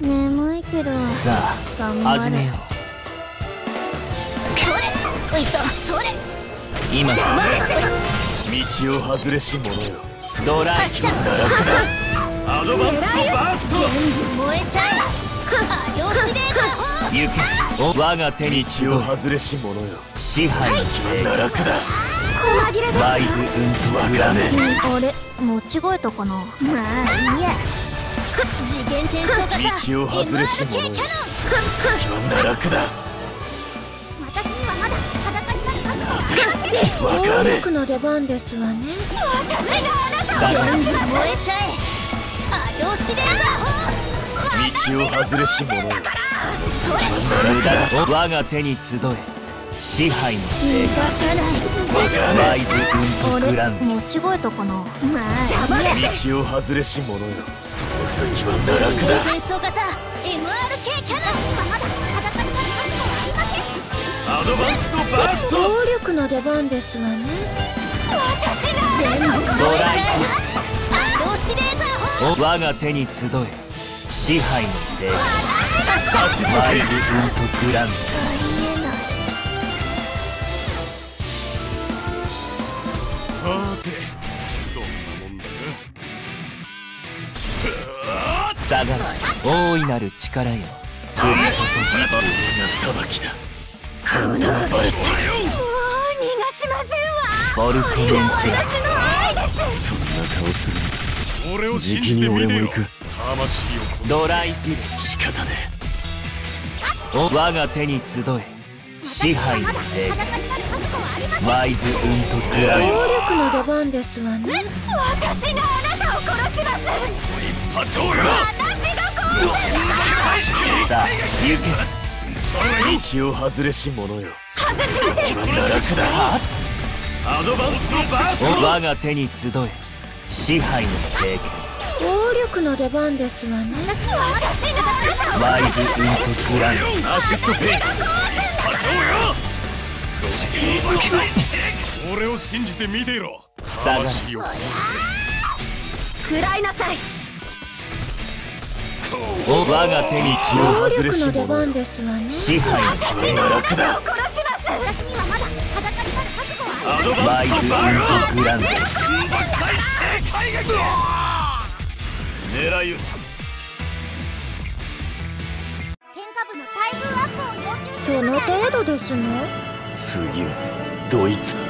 眠いけどさあ頑張れ。始めよそれいったそれ。う今だ道を外れし者よ。ドラアドバンストバース燃えちゃう。我が手に集うト道を外れし者よ。支配。の奈落だ細切れワイズあれ間違えたかな。まあいいや道を外れし者よキャノンその先は奈落だ私にはまだ裸になる。はずわかねの出番ですわね私があなたさあ全部燃えちゃえアヨスレーザー道を外れし者よその先は奈落だ我が手に集え支配の逃がさない。ワイズうんあれとグラン間違え。たかなまあ道を外れし者よその先は奈落だ転送型 MRK キャノンアドバンストバースト暴力の出番ですわね私が全部ドライアヨスレーザー。我が手に集え支配の霊差しワイズ伸うんとグランあ下がれ大いなる力よ。降りが裁きだ。カウンターバレッもう逃がしませんわ。ぐボルコメンクラそんな顔する俺を信じきに俺も行くドライフィル。仕方ねお我が手に集え。支配の霊裸になるはずもありません。ワイズうんとグラン力の出番ですわね。私がを殺します。が私が殺さあ行け道を外れし者よ。その先は奈落だアドバンストバースお我が手に集え支配の霊暴力の出番ですわ。ね私がワイズうんとグランアシッドペイ俺を信じてみてろ。下がれ魂を 食らいなさい。お我が手に道を暴外れし力の出者よ番ですわね。支配の奈落だ。私にはまだ裸になる覚悟はアドバワイズうんとグラン狙い撃つ天下部の待遇アップを要求すその程度ですね。次はドイツだ